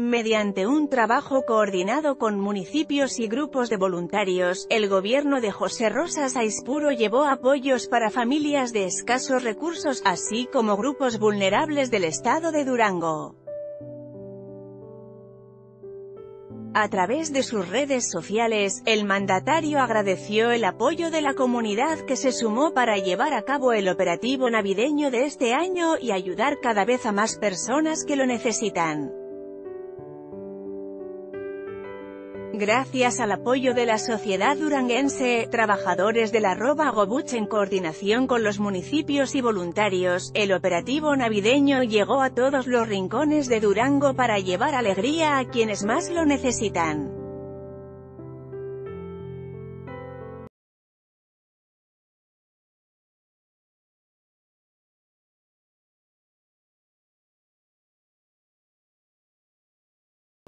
Mediante un trabajo coordinado con municipios y grupos de voluntarios, el gobierno de José Rosas Aispuro llevó apoyos para familias de escasos recursos, así como grupos vulnerables del estado de Durango. A través de sus redes sociales, el mandatario agradeció el apoyo de la comunidad que se sumó para llevar a cabo el operativo navideño de este año y ayudar cada vez a más personas que lo necesitan. Gracias al apoyo de la sociedad duranguense, trabajadores de la Roba Gobuch en coordinación con los municipios y voluntarios, el operativo navideño llegó a todos los rincones de Durango para llevar alegría a quienes más lo necesitan.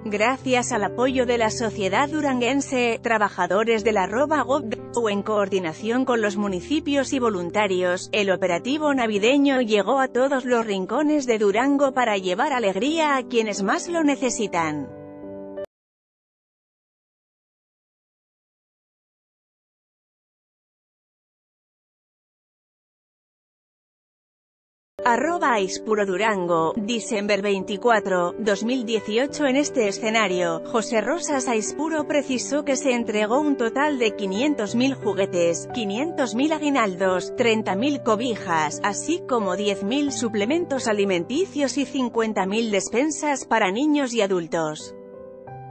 Gracias al apoyo de la sociedad duranguense, trabajadores de la Roba o en coordinación con los municipios y voluntarios, el operativo navideño llegó a todos los rincones de Durango para llevar alegría a quienes más lo necesitan. Arroba Aispuro Durango, Diciembre 24, 2018 En este escenario, José Rosas Aispuro precisó que se entregó un total de 500.000 juguetes, 500.000 aguinaldos, 30.000 cobijas, así como 10.000 suplementos alimenticios y 50.000 despensas para niños y adultos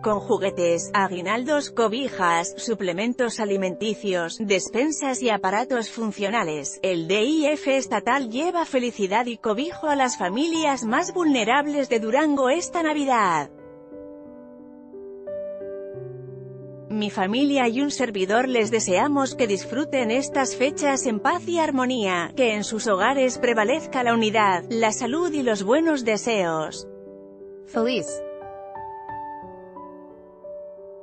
con juguetes, aguinaldos, cobijas, suplementos alimenticios, despensas y aparatos funcionales. El DIF estatal lleva felicidad y cobijo a las familias más vulnerables de Durango esta Navidad. Mi familia y un servidor les deseamos que disfruten estas fechas en paz y armonía, que en sus hogares prevalezca la unidad, la salud y los buenos deseos. Feliz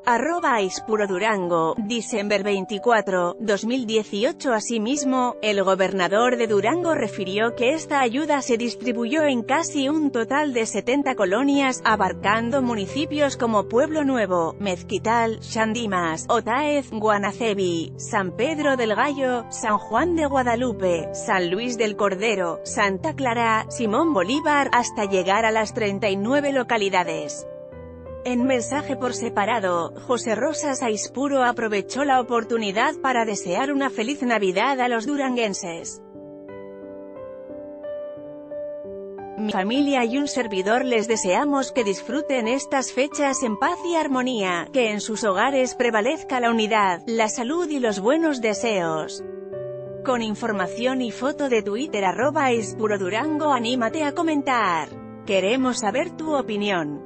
Arroba Aispuro Durango, Diciembre 24, 2018 Asimismo, el gobernador de Durango refirió que esta ayuda se distribuyó en casi un total de 70 colonias, abarcando municipios como Pueblo Nuevo, Mezquital, Chandimas, Otaez, Guanacebi, San Pedro del Gallo, San Juan de Guadalupe, San Luis del Cordero, Santa Clara, Simón Bolívar, hasta llegar a las 39 localidades. En mensaje por separado, José Rosas Aispuro aprovechó la oportunidad para desear una feliz Navidad a los duranguenses. Mi familia y un servidor les deseamos que disfruten estas fechas en paz y armonía, que en sus hogares prevalezca la unidad, la salud y los buenos deseos. Con información y foto de Twitter arroba Durango anímate a comentar. Queremos saber tu opinión.